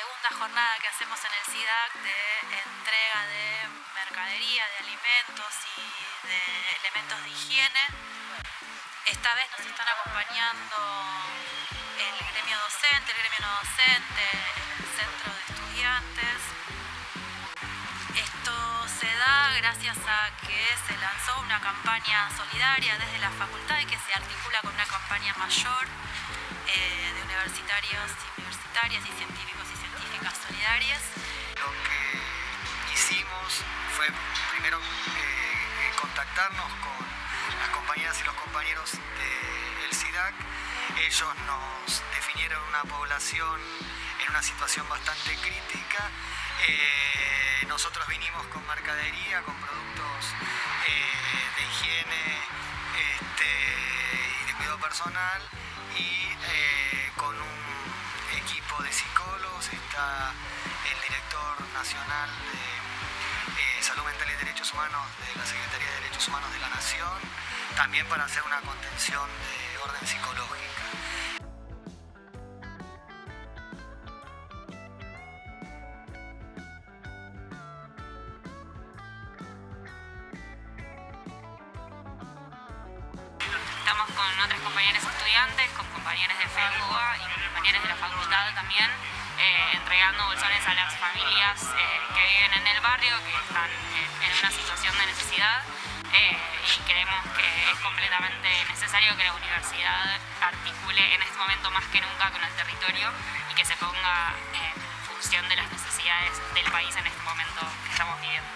segunda jornada que hacemos en el SIDAC de entrega de mercadería, de alimentos y de elementos de higiene. Esta vez nos están acompañando el gremio docente, el gremio no docente, el centro de estudiantes. Esto se da gracias a que se lanzó una campaña solidaria desde la facultad y que se articula con una campaña mayor eh, de universitarios y universitarias y científicos y solidarias. Lo que hicimos fue primero eh, contactarnos con las compañeras y los compañeros del SIDAC. Ellos nos definieron una población en una situación bastante crítica. Eh, nosotros vinimos con mercadería, con productos de higiene este, y de cuidado personal y eh, con un equipo de psicólogos está el director nacional de eh, Salud Mental y Derechos Humanos de la Secretaría de Derechos Humanos de la Nación, también para hacer una contención de orden psicológica. Estamos con otras compañeras estudiantes, con compañeros de FEUA entregando bolsones a las familias eh, que viven en el barrio, que están en una situación de necesidad. Eh, y creemos que es completamente necesario que la universidad articule en este momento más que nunca con el territorio y que se ponga en función de las necesidades del país en este momento que estamos viviendo.